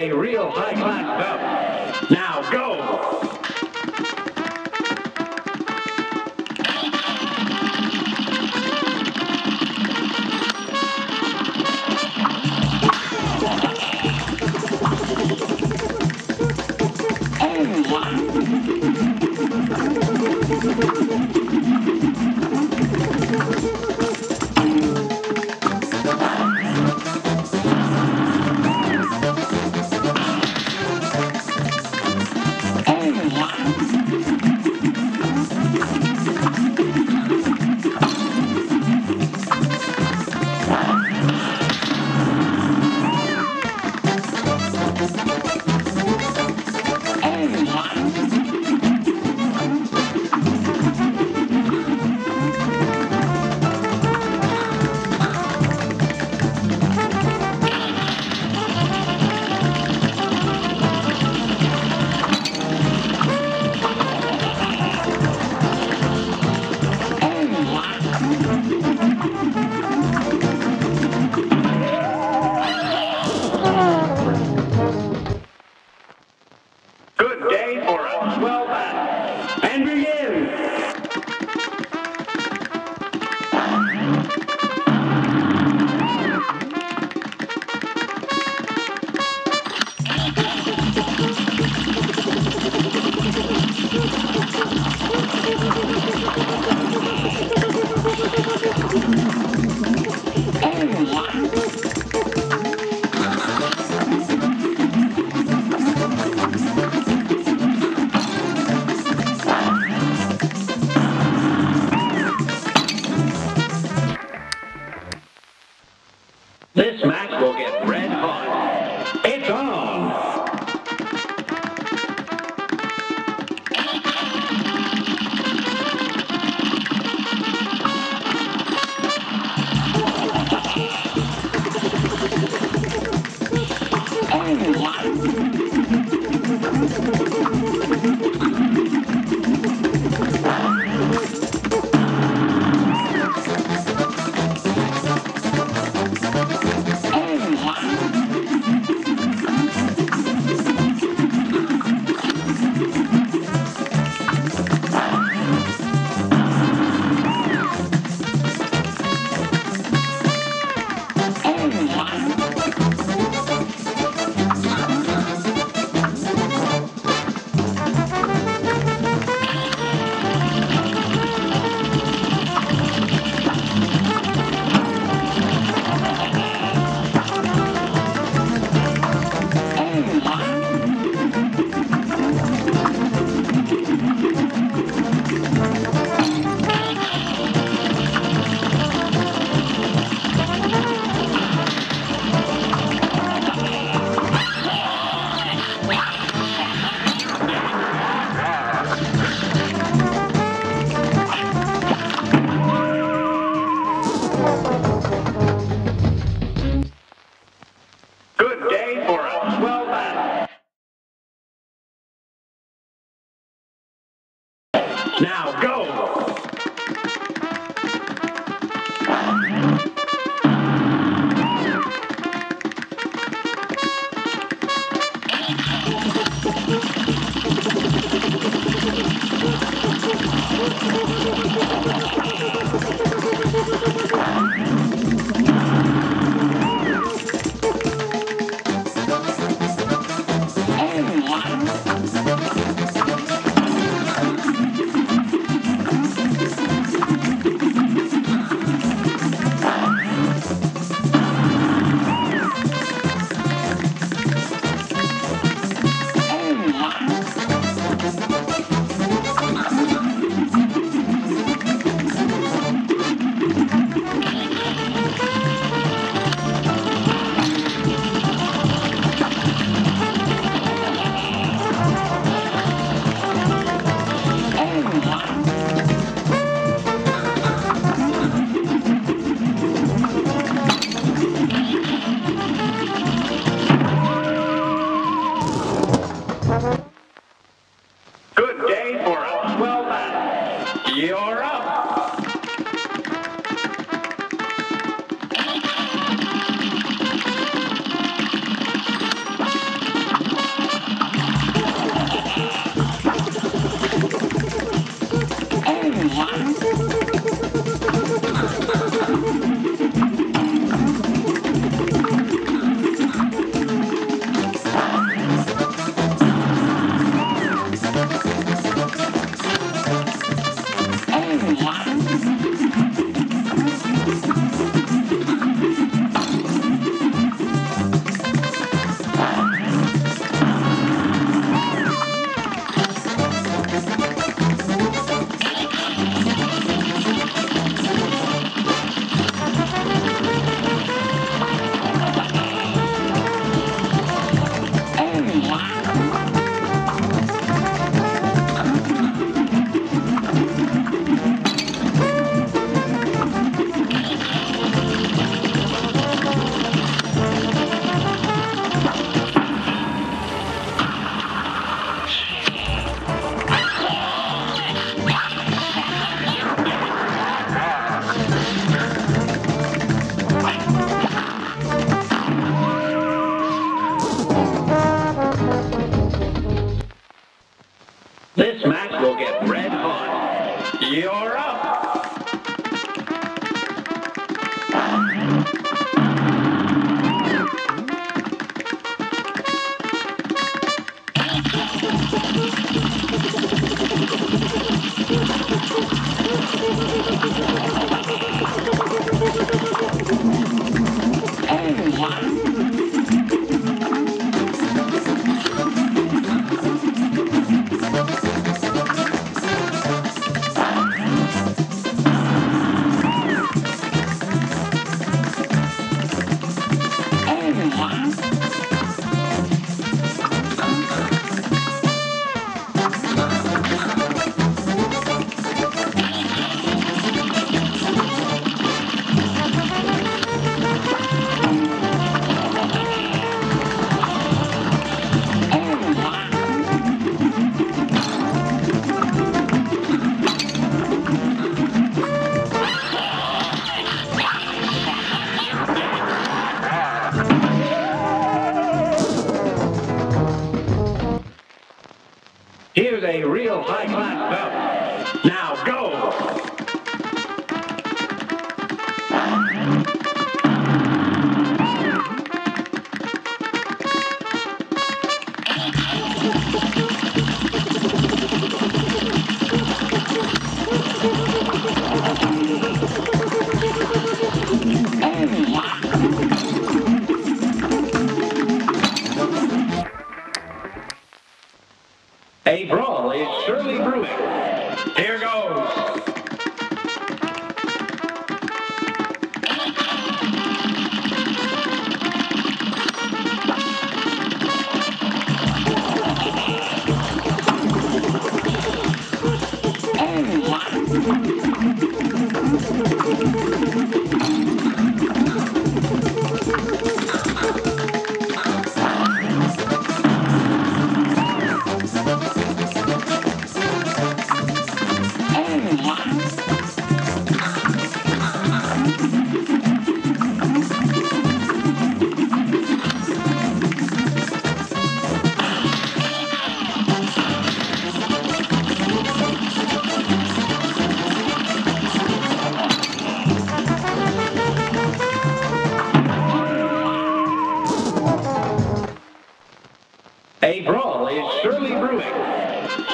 a real high-class bout. Now go!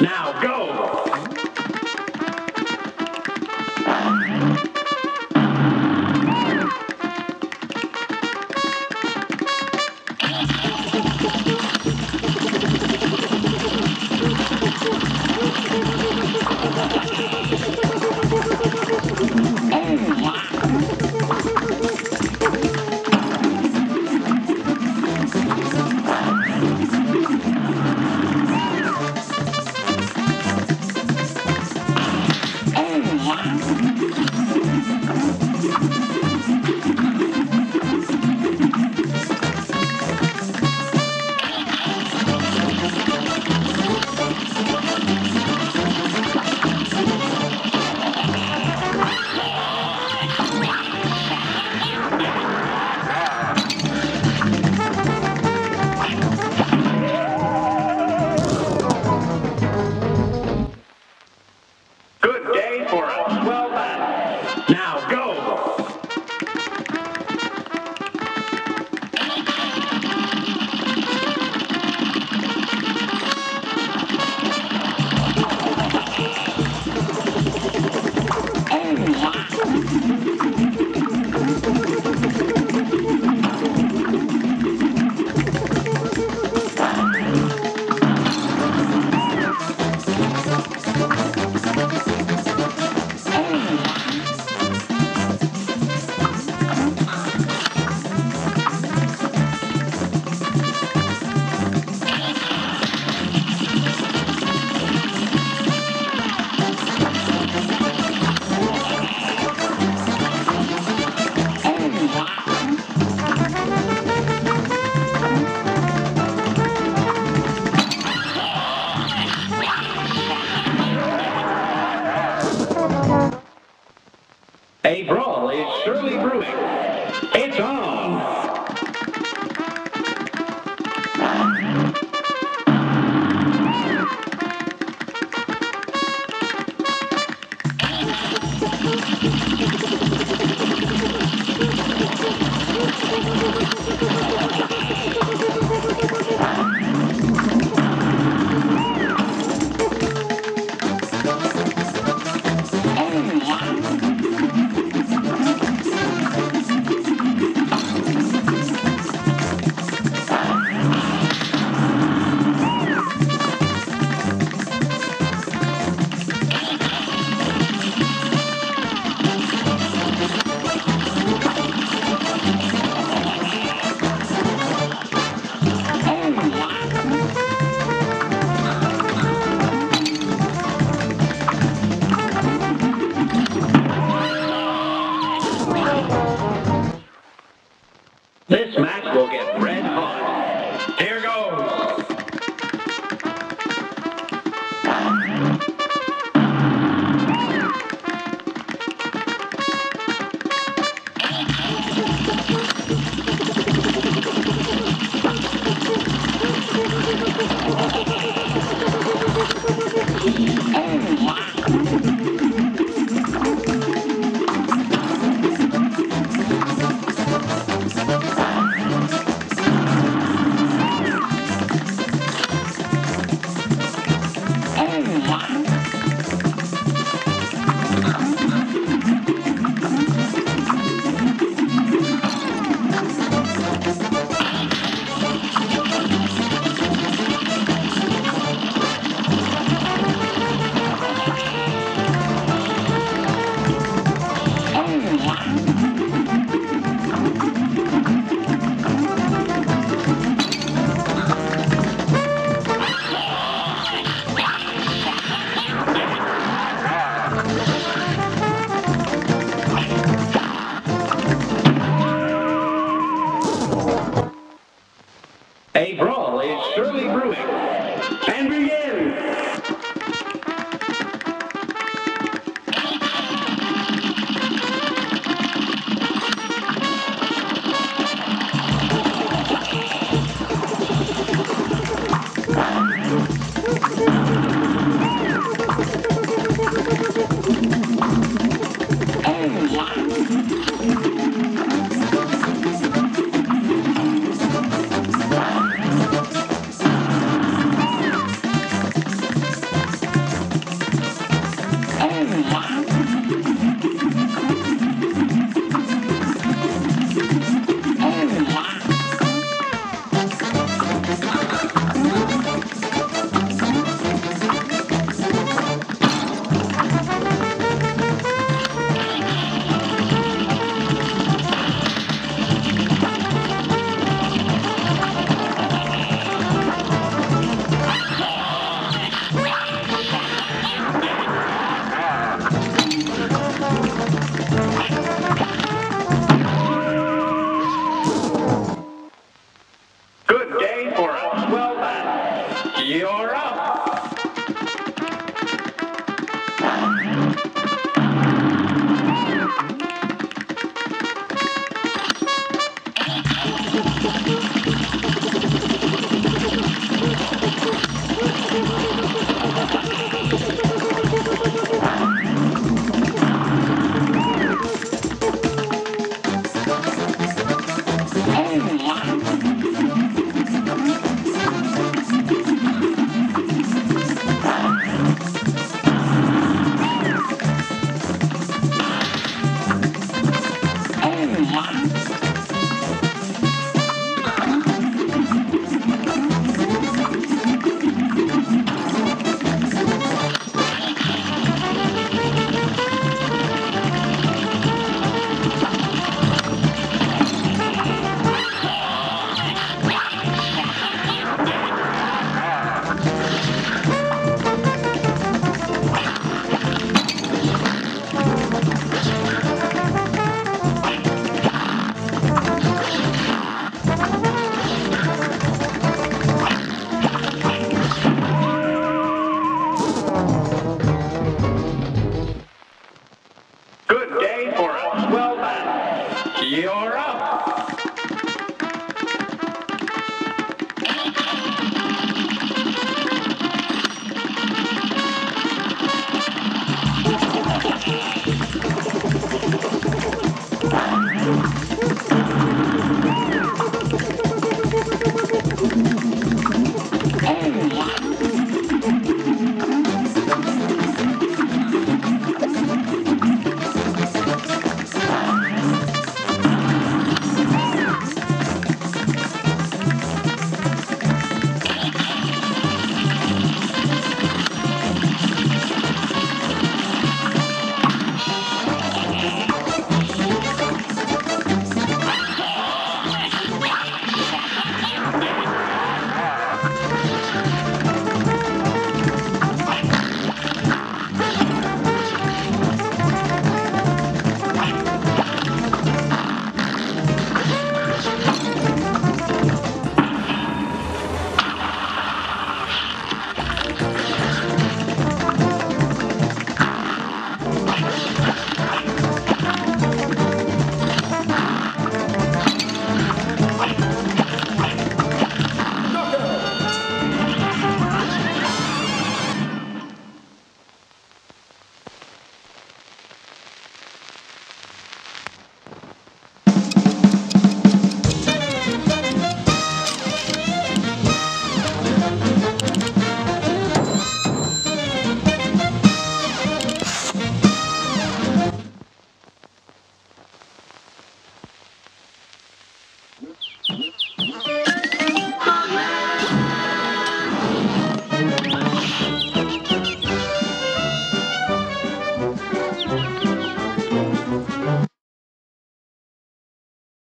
Now go!